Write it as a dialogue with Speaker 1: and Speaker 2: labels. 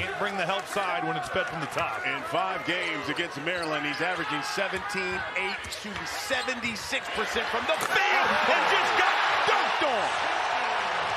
Speaker 1: Can't bring the help side when it's fed from the top.
Speaker 2: In five games against Maryland, he's averaging 17, 8, shooting 76% from the field.